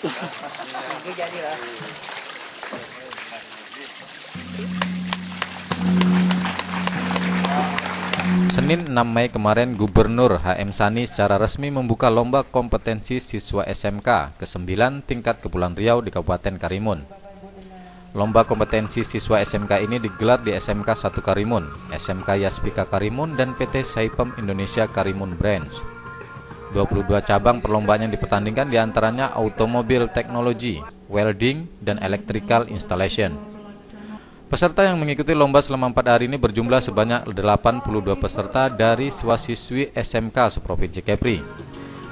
Senin 6 Mei kemarin Gubernur HM Sani secara resmi membuka lomba kompetensi siswa SMK ke-9 tingkat Kepulauan Riau di Kabupaten Karimun. Lomba kompetensi siswa SMK ini digelar di SMK 1 Karimun, SMK Yaspika Karimun, dan PT Saipem Indonesia Karimun Branch. 22 cabang perlombaan yang dipertandingkan di antaranya automobil teknologi, welding, dan electrical installation. Peserta yang mengikuti lomba selama 4 hari ini berjumlah sebanyak 82 peserta dari siswa-siswi SMK seprovinsi Kepri.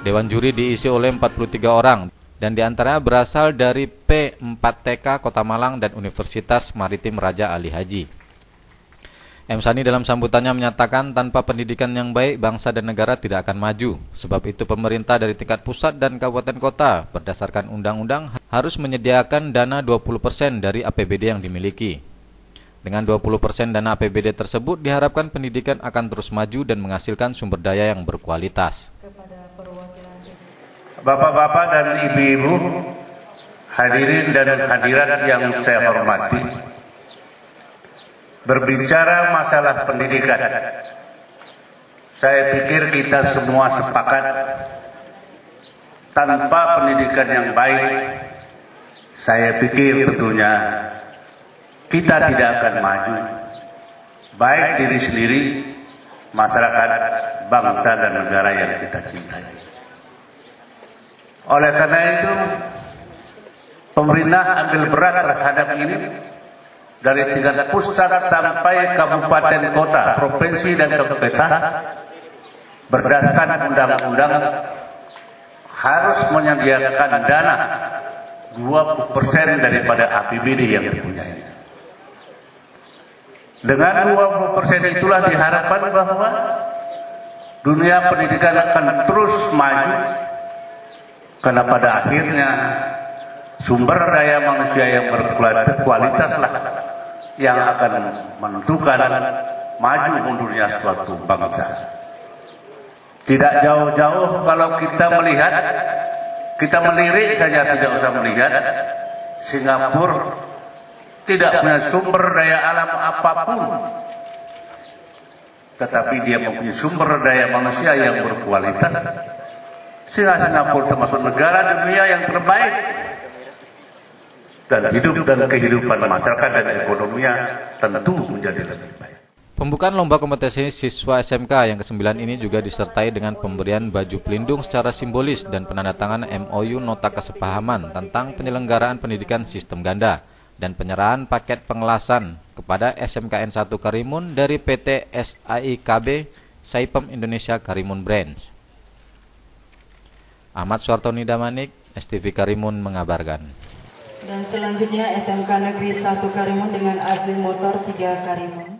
Dewan juri diisi oleh 43 orang dan di antaranya berasal dari P4TK Kota Malang dan Universitas Maritim Raja Ali Haji. M. Sani dalam sambutannya menyatakan tanpa pendidikan yang baik bangsa dan negara tidak akan maju. Sebab itu pemerintah dari tingkat pusat dan kabupaten kota berdasarkan undang-undang harus menyediakan dana 20% dari APBD yang dimiliki. Dengan 20% dana APBD tersebut diharapkan pendidikan akan terus maju dan menghasilkan sumber daya yang berkualitas. Bapak-bapak dan ibu-ibu, hadirin dan hadirat yang saya hormati, berbicara masalah pendidikan, saya pikir kita semua sepakat tanpa pendidikan yang baik, saya pikir tentunya kita tidak akan maju. Baik diri sendiri masyarakat bangsa dan negara yang kita cintai. Oleh karena itu pemerintah ambil berat terhadap ini dari tingkat pusat sampai kabupaten kota provinsi dan kabupaten berdasarkan undang-undang harus menyediakan dana 20% daripada APBD yang dipunyai. Dengan 20% itulah diharapkan bahwa dunia pendidikan akan terus maju karena pada akhirnya sumber daya manusia yang berkualitas lah yang akan menentukan maju mundurnya suatu bangsa. Tidak jauh-jauh kalau kita melihat, kita melirik saja tidak usah melihat Singapura tidak punya sumber daya alam apa pun. Tetapi dia mempunyai sumber daya manusia yang berkualitas. Sehingga Singapura termasuk negara dunia yang terbaik dan hidup dan kehidupan masyarakat dan ekonominya tentu menjadi lebih baik. Pembukaan lomba kompetisi siswa SMK yang ke-9 ini juga disertai dengan pemberian baju pelindung secara simbolis dan penandatangan MOU Nota Kesepahaman tentang penyelenggaraan pendidikan sistem ganda dan penyerahan paket pengelasan kepada SMKN 1 Karimun dari PT SAIKB Saipem Indonesia Karimun Branch. Ahmad Suartoni Damanik, STV Karimun mengabarkan. Dan selanjutnya SMK Negeri 1 Karimun dengan asli motor 3 Karimun.